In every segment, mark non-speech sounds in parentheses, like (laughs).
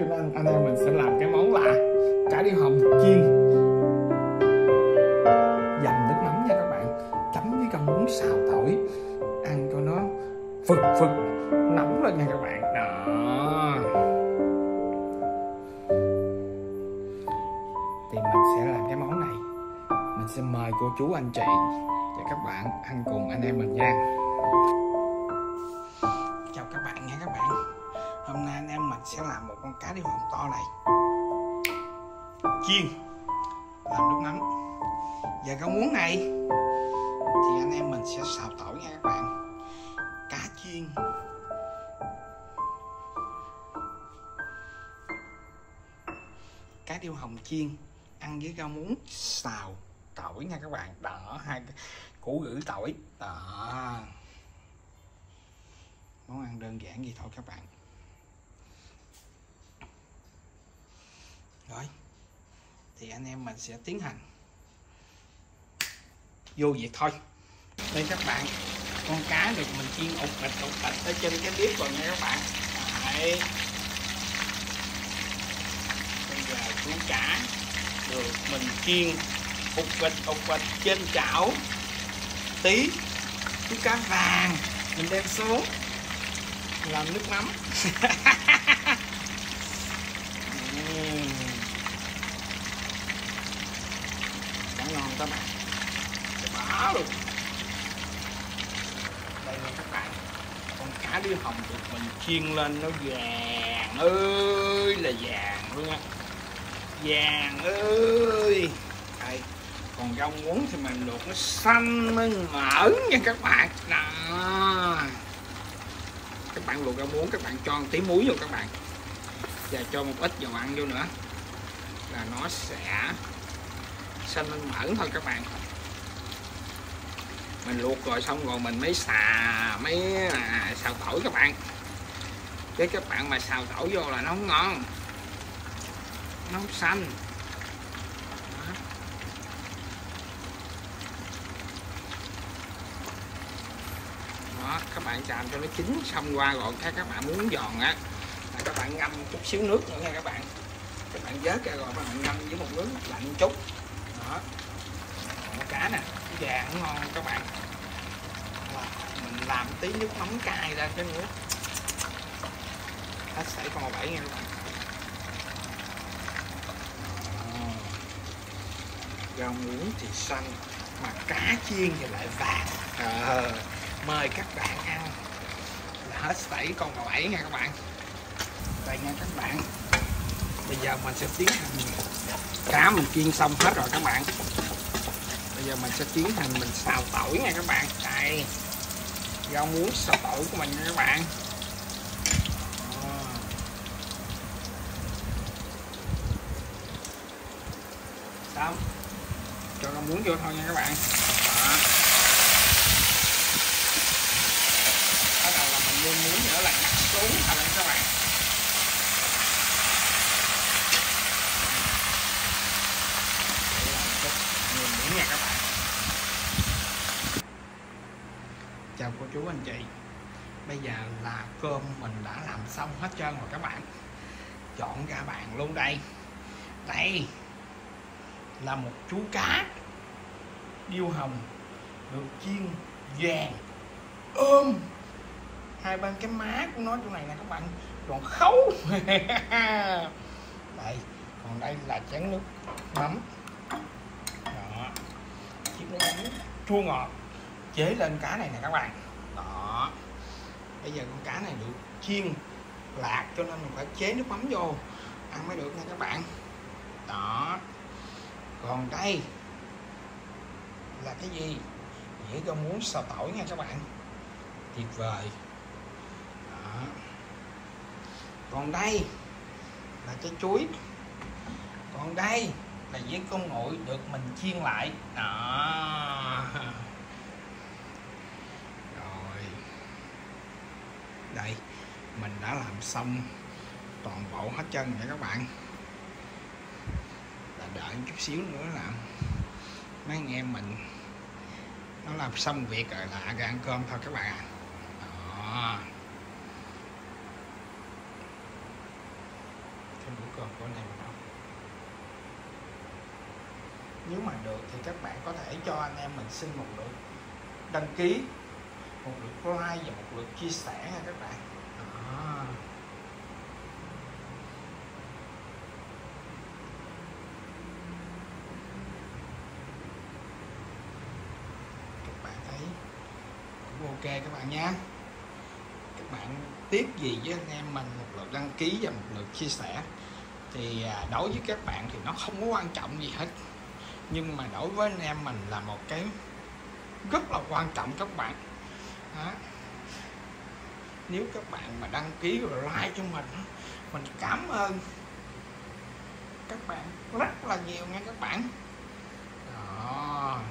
cho nên anh em mình sẽ làm cái món là cải đi hồng chiên. Dầm nước mắm nha các bạn. Chấm với con bún xào tỏi. Ăn cho nó phực phực, nóng lên nha các bạn. Đó. Thì mình sẽ làm cái món này. Mình sẽ mời cô chú anh chị và các bạn ăn cùng anh em mình nha. Sẽ làm một con cá điêu hồng to này. Chiên. Làm nước mắm. Và rau muống này. Thì anh em mình sẽ xào tỏi nha các bạn. Cá chiên. Cá điêu hồng chiên. Ăn với rau muống. Xào tỏi nha các bạn. Đó hai củ gửi tỏi. Đó. Món ăn đơn giản vậy thôi các bạn rồi. Thì anh em mình sẽ tiến hành. Vô việc thôi. Đây các bạn, con cá được mình chiên ục bịch ục bịch ở trên cái bếp rồi nha các bạn. Đấy. bây giờ chú cá được mình chiên ục bịch ục bịch trên chảo, tí chú cá vàng mình đem xuống, làm nước mắm. (laughs) Uhm. Quá Bá luôn. Đây nha các bạn. Con cá điêu hồng được mình chiên lên nó vàng ơi, là vàng luôn á. Vàng ơi. Đây, còn rau muống thì mình luộc nó xanh mới mỡ nha các bạn. Đó. Các bạn luộc rau muống, các bạn cho một tí muối vô các bạn. Và cho một ít dầu ăn vô nữa. Là nó sẽ xanh lên thôi các bạn? Mình luộc rồi xong rồi mình mới xà mấy à, xào tỏi các bạn. Chứ các bạn mà xào tỏi vô là nó không ngon. Nó không xanh. Đó. Đó, các bạn chạm cho nó chín xong qua rồi các các bạn muốn giòn á là các bạn ngâm chút xíu nước nữa nha các bạn. Các bạn vớt ra rồi các bạn ngâm với một nước lạnh chút đó. Cá nè vàng ngon các bạn. Mình làm tí nước mắm cay ra cái nữa hết sảy con bảy nha các bạn. Ờ. Rau muống thì xanh mà cá chiên thì lại vàng. À, mời các bạn ăn. Là hết sảy con bảy nha các bạn. Đây nha các bạn bây giờ mình sẽ tiến hành cá mình chiên xong hết rồi các bạn. Bây giờ mình sẽ tiến hành mình xào tỏi nha các bạn. Đây. Rau muống xào tỏi của mình nha các bạn. Xong. Cho rau muống vô thôi nha các bạn. Đó. bắt đầu là mình nêm muối nữa là ngắt xuống thôi nha các bạn nha các bạn chào cô chú anh chị. Bây giờ là cơm mình đã làm xong hết trơn rồi các bạn. Chọn ra bàn luôn đây. Đây là một chú cá điêu hồng được chiên vàng, ôm. Hai bên cái má của nó chỗ này nè các bạn, còn khấu. (laughs) Đây, còn đây là chén nước mắm. Đó. Chiếc nước mắm chua ngọt. Chế lên cá này nè các bạn bây giờ con cá này được chiên lạc cho nên mình phải chế nước mắm vô. Ăn mới được nha các bạn. Đó. Còn đây là cái gì? Dĩa rau muống xào tỏi nha các bạn. Tuyệt vời. Đó. còn đây là cái chuối. Còn đây là dĩa con nguội được mình chiên lại. Đó (laughs) rồi đây, mình đã làm xong toàn bộ hết chân nha các bạn. Là đợi chút xíu nữa làm mấy anh em mình nó làm xong việc rồi là ra ăn cơm thôi các bạn à bữa cơm của anh em không nếu mà được thì các bạn có thể cho anh em mình xin một lượt đăng ký một lượt like và một lượt chia sẻ nha các bạn. À. các bạn thấy cũng ok các bạn nhé các bạn tiếp gì với anh em mình? Một lượt đăng ký và một lượt chia sẻ. Thì à, đối với các bạn thì nó không có quan trọng gì hết. Nhưng mà đối với anh em mình là một cái rất là quan trọng các bạn đó. nếu các bạn mà đăng ký rồi like cho mình mình cảm ơn các bạn rất là nhiều nha các bạn. Đó.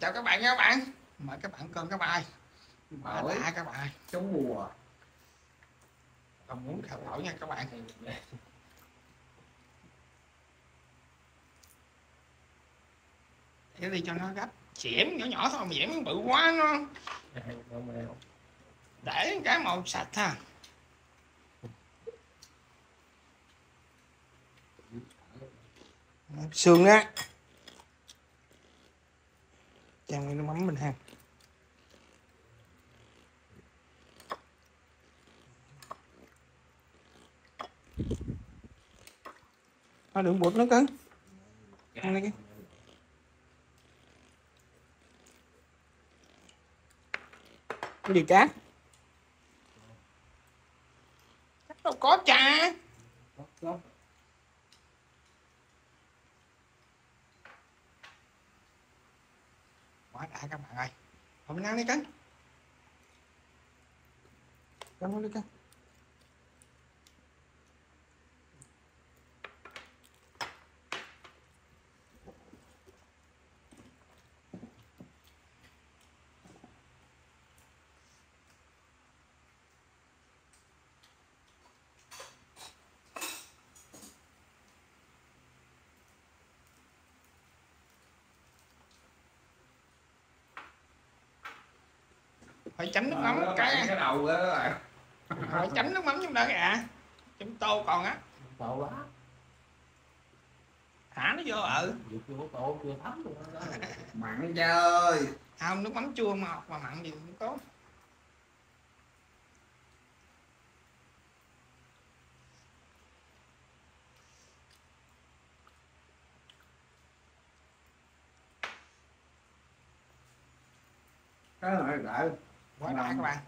Chào các bạn nha các bạn. Mời các bạn cơm các bạn Hỏi. đã các bạn chống mùa. Không muốn khảo lỗi nha các bạn. Để đi cho nó gấp xỉm nhỏ nhỏ thôi mà xỉm bự quá nó để cái màu sạch ha. Xương á. Chan nước mắm mình ha. Thôi đừng bụt nữa cưng Ăn đi cái Cái gì chát Chắc đâu có trà Quá đã các bạn ơi. Thôi mình ăn đi cưng. Cưng đi cưng. Phải chấm nước mắm cái cái đầu đó các bạn phải chấm nước mắm trong đó kìa. Chấm tô còn á. To quá. Thả nó vô ừ. Việc vô tổ chưa thấm luôn đó (laughs) mặn cha ơi. Không nước mắm chua mà mà mặn gì cũng tốt cái này lại quá đã các bạn.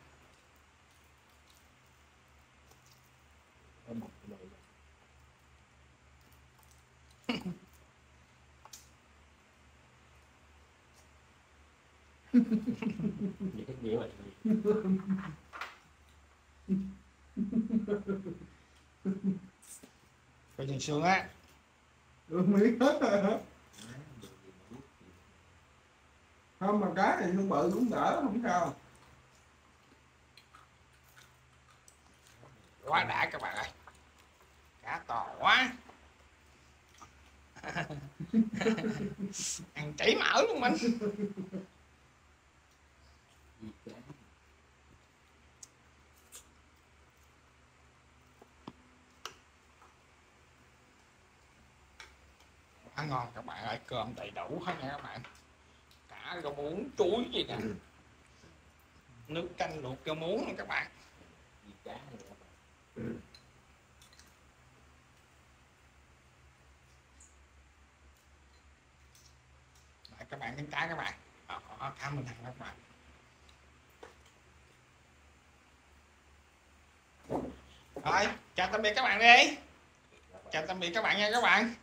Coi chừng xương á. Được miếng hết rồi hả không mà cá này không bự cũng đỡ không sao quá đã các bạn ơi. Cá to quá. (laughs) Ăn chảy mỡ luôn mình. Quá ngon các bạn ơi, cơm đầy đủ hết nha các bạn. Cả rau muống chuối gì nè. Nước canh luộc rau muống các bạn. Ừ. Đấy, các bạn cánh cá các bạn. Ờ, ờ, ờ, đó, khá mình thằng các bạn. Rồi chào tạm biệt các bạn đi. Chào tạm biệt các bạn nha các bạn.